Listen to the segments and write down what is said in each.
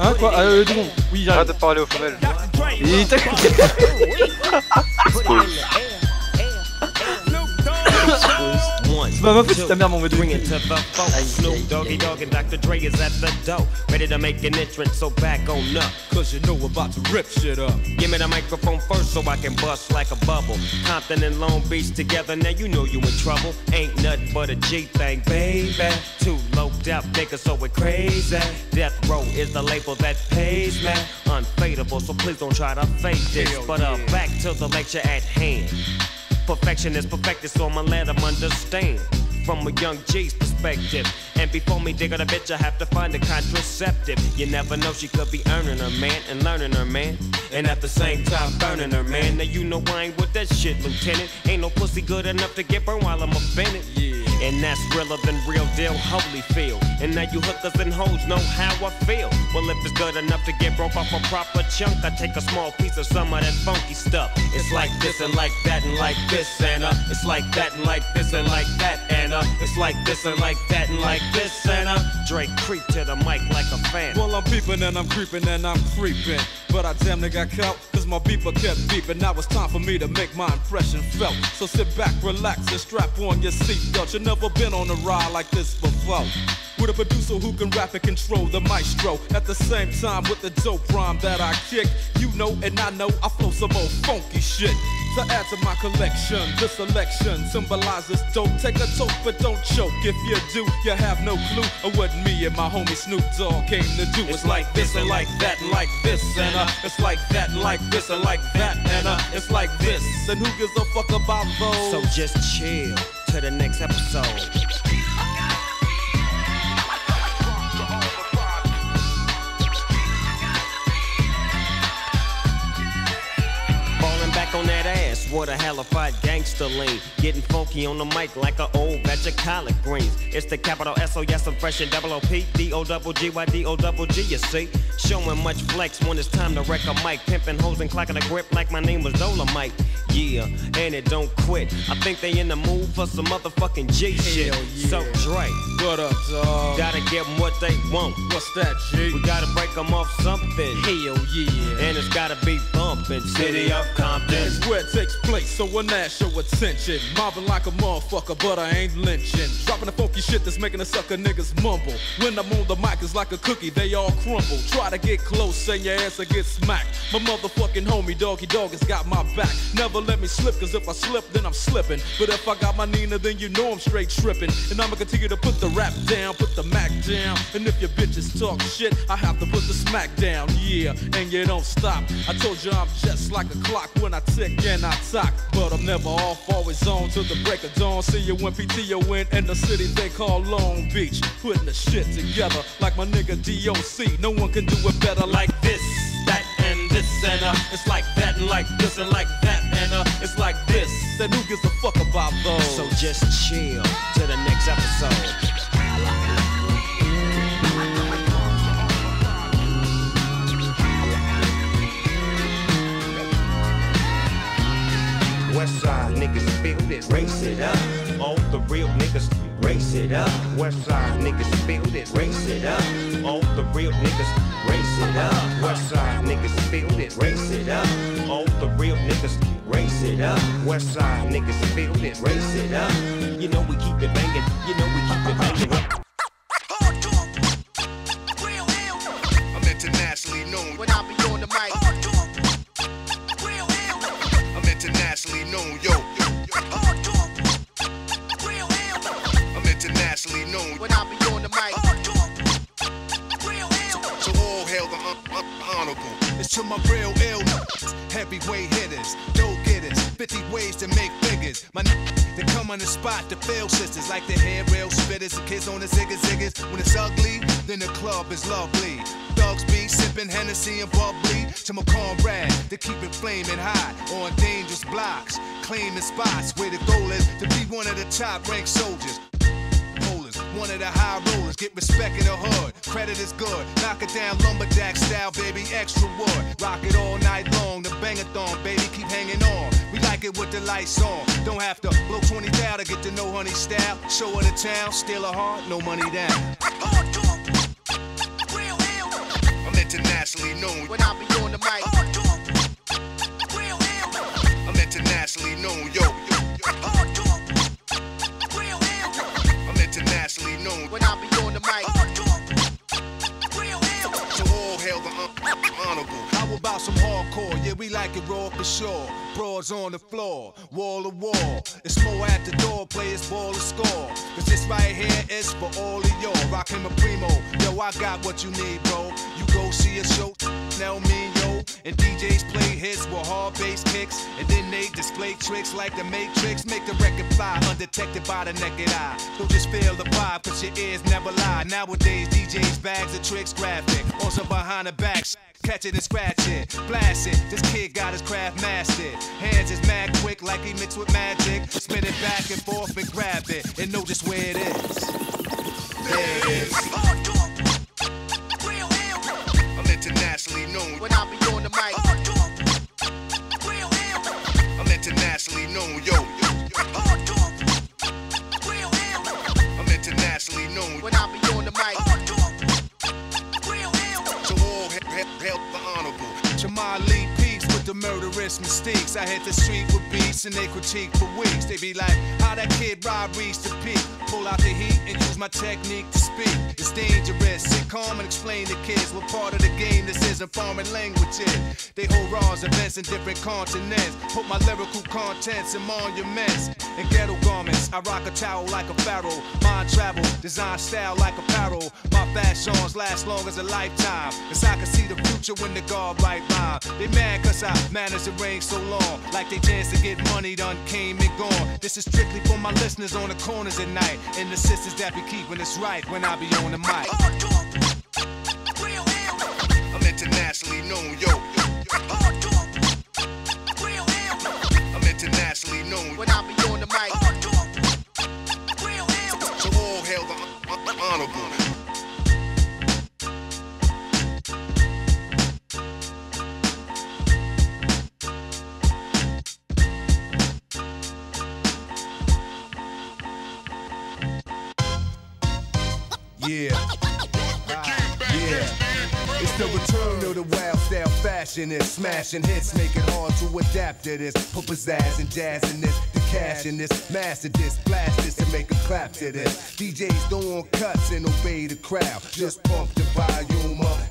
Hein quoi Ah, euh, deux secondes. Oui, Arrête de parler aux femelles. Et tac. C'est pas ma faute si ta mère m'envoie de Bring it to the phone. Snoop Doggy Dogg and Dr. Dre is at the door. Ready to make an entrance, so back on up. Cause you know we're about to rip shit up. Give me the microphone first so I can bust like a bubble. Compton and Long Beach together, now you know you in trouble. Ain't nothing but a G thing, baby. Too low out niggas, so it crazy. Death Row is the label that pays me. Unfadable, so please don't try to fake this. But uh, back to the lecture at hand. Perfection is perfected, so I'ma let 'em understand. From a young G's perspective. And before me dig on a bitch, I have to find a contraceptive. You never know, she could be earning her man and learning her man. And at the same time, burning her man. Now you know I ain't with that shit, Lieutenant. Ain't no pussy good enough to get burned while I'm offended. Yeah. And that's realer than real deal, Holyfield. And now you hookers and hoes know how I feel. Well, if it's good enough to get broke off a proper chunk, I take a small piece of some of that funky stuff. It's like this and like that and like this and uh, it's like that and like this and like that and uh, it's like this and like that and like this and uh, Dre creep to the mic like a fan. Well, I'm peeping and I'm creeping and I'm creeping. But I damn near got caught, cause my beeper kept beeping. Now it's time for me to make my impression felt. So sit back, relax, and strap on your seatbelt. You never been on a ride like this before. With a producer who can rap and control the maestro. At the same time, with the dope rhyme that I kick. You know, and I know I flow some old funky shit. To add to my collection, this selection symbolizes dope. Take a toke, but don't choke. If you do, you have no clue of what me and my homie Snoop Dogg came to do. It's like this and like that and like this and uh, it's like that and like this and like that and uh, it's like this. And who gives a fuck about those? So just chill to the next episode. What a hellified gangster lean. Getting funky on the mic like a old batch of collard greens. It's the capital S O yes, I'm fresh and double O P D O double G Y D O double G. You see, showing much flex when it's time to wreck a mic. Pimping hoes and clocking a grip like my name was Dolomite. Yeah, and it don't quit. I think they in the mood for some motherfucking G shit. Hell yeah. So Dre, What up, dog? gotta give them what they want. What's that, G? We gotta break them off something. Hell yeah. And it's gotta be bumpin'. City of Compton. It's where it takes place, so when that show attention. Mobbing like a motherfucker, but I ain't lynching. Dropping the funky shit that's making the sucker niggas mumble. When I'm on the mic, it's like a cookie, they all crumble. Try to get close, and your ass will get smacked. My motherfucking homie, Doggy Dogg, has got my back. Never let me slip, cause if I slip, then I'm slipping. But if I got my Nina, then you know I'm straight tripping. And I'ma continue to put the rap down, put the Mac down. And if your bitches talk shit, I have to put the smack down, yeah. And you don't stop. I told you I'm just like a clock when I tick and I But I'm never off, always on till the break of dawn. See you when PTO in the city they call Long Beach. Putting the shit together like my nigga DOC. No one can do it better like this, that, and this, and uh. It's like that, and like this, and like that, and uh. It's like this. Then who gives a fuck about those? So just chill to the next real niggas race it up. West side niggas feel this, race it up. All the real niggas race it up. West side niggas feel this, race it up. All the real niggas race it up. West side niggas feel this, race it up. You know we keep it banging, you know we keep it banging. To my real ill heavyweight hitters, dope getters, 50 ways to make figures. My they come on the spot to fail sisters like the hair rail spitters and kids on the ziggas ziggers. When it's ugly, then the club is lovely. Thugs be sipping Hennessy and bubbly to my comrade to keep it flaming hot on dangerous blocks, claiming spots where the goal is to be one of the top ranked soldiers one of the high rollers. Get respect in the hood. Credit is good. Knock it down, lumberjack style, baby. Extra wood. Rock it all night long. The bangathon, baby. Keep hanging on. We like it with the lights on. Don't have to blow 20 down to get to know honey style. Show her the town. Steal her heart. No money down. Real. I'm internationally known. When I be on the mic. Real. I'm internationally known, yo. Some hardcore? Yeah, we like it raw for sure. Broads on the floor, wall to wall. It's more at the door, players ball to score. Cause this right here is for all of y'all. Rockin' a primo. Yo, I got what you need, bro. You go see a show, now me, And DJs play hits with hard bass kicks. And then they display tricks like the Matrix. Make the record fly undetected by the naked eye. Don't just feel the vibe, cause your ears never lie. Nowadays, DJs bags of tricks graphic. Also behind the back. Catch it and scratch it, blast it. This kid got his craft mastered. Hands is mad quick, like he mixed with magic. Spin it back and forth and grab it, and know just where it is. Mistakes. I hit the street with beats and they critique for weeks. They be like, how that kid Rob reached the peak. Pull out the heat and use my technique to speak. It's dangerous. Sit calm and explain to kids what part of the game this isn't foreign languages. They hold raws events in different continents. Put my lyrical contents in monuments and ghetto garments. I rock a towel like a pharaoh. Mind travel, design style like apparel. My fashions last long as a lifetime. Cause I can see the future when the guard right rhyme. They mad cause I managed to reign so long. Like they chance to get money done came and gone. This is strictly for my listeners on the corners at night. And the sisters that be keeping us right when I be on the mic. I'm internationally known, yo. The wild style fashion. is smashing hits, make it hard to adapt to this. Put pizzazz and jazz in this, the cash in this, master this, blast this, and make a clap to this. DJs don't want cuts and obey the crowd. Just pump the volume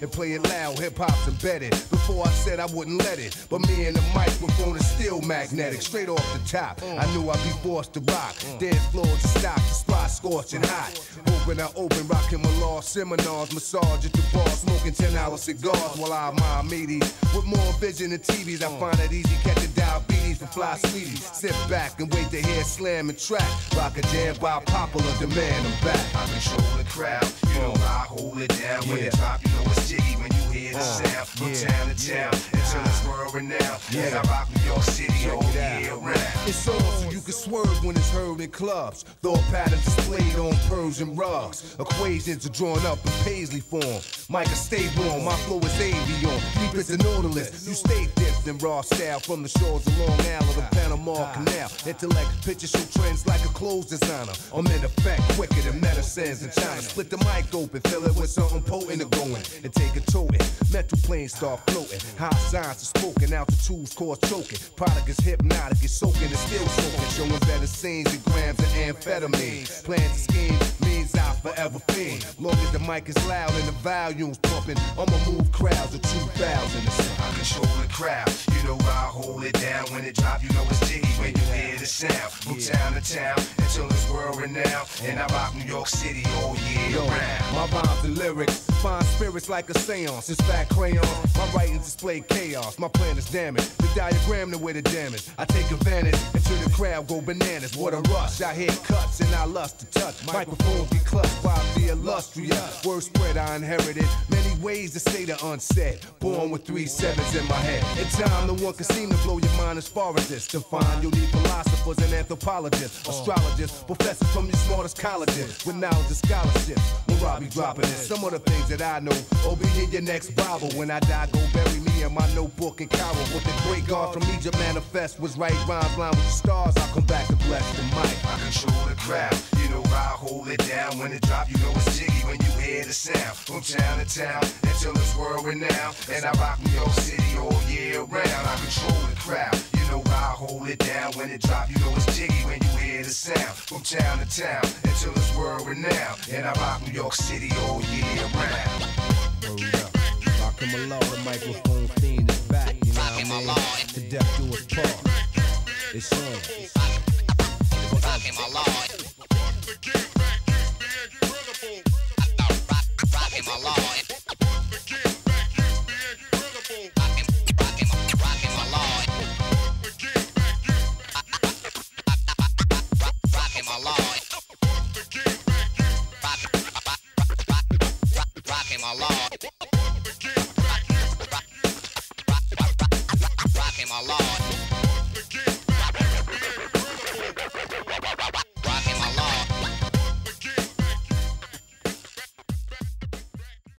and play it loud. Hip hop's embedded. Before I said I wouldn't let it, but me and the microphone is still magnetic. Straight off the top, I knew I'd be forced to rock. Dead floors to stop, the spot scorching hot. Open, I open, rocking my law seminars, massage at the bar, smoking 10 hour cigars while I mind meaties. With more vision than TVs, I find it easy catching diabetes for fly sweeties. Sit back and wait to hear slam and track. Rock a jam by popular demand, I'm back. I control the crowd, you know I hold it down when it drop. You know it's jiggy when you hear the uh, sound from yeah, town to town until it's world renowned. And I rock New York City all year round. It's on so you can swerve when it's heard in clubs. Thought patterns displayed on Persian rugs. Equations are drawn up in paisley form. Micah, stay warm, my flow is avion. Deep as the Nautilus, you stay dipped in raw style from the shores of Long Island to Panama Canal. Intellect, picture show trends like a clothes designer. I'm in effect quicker than medicines in China. Split the mic open, fill it with something potent to going and take a toting. Metal planes start floating. High signs are spoken, altitudes cause choking. Product is hypnotic, it's soaking, it's still soaking. Showing better scenes than grams of amphetamine. Plans forever fiend. Long as the mic is loud and the volume's pumping, I'ma move crowds of 2,000. I control the crowd, you know I hold it down when it drop. You know it's jiggy when you hear the sound from town to town until it's world renowned. And I rock New York City all year Yo, round. my rhymes and lyrics find spirits like a seance. It's fat crayon. My writings display chaos. My plan is damaged. The diagram the way the damage. I take advantage until the crowd go bananas. What a rush. I hear cuts and I lust to touch. My microphones be clutched by the illustrious. Word spread I inherited. Many ways to say the unsaid. Born with three sevens in my head. In time, no one can seem to blow your mind as far as this. To find you'll need philosophers and anthropologists, oh. astrologists, professors from your smartest colleges with knowledge and scholarships. When Robbie dropping it, some of the things that I know. Oh, be in your next Bible. When I die, go bury me in my notebook in Cairo. What the great God from Egypt manifest was right rhymes line with the stars. I'll come back to bless the mic. I control the crowd, you know I hold it down when it drop. You know it's jiggy when you hear the sound from town to town until it's world renowned. And I rock New York City all year round. I control the crowd. You know I hold it down when it drop. You know it's jiggy when you hear the sound from town to town until it's world renowned. And I rock New York City all year round. Oh, yeah. Rockin' the microphone fiend is back. You know what I mean? To death do us part. It's on.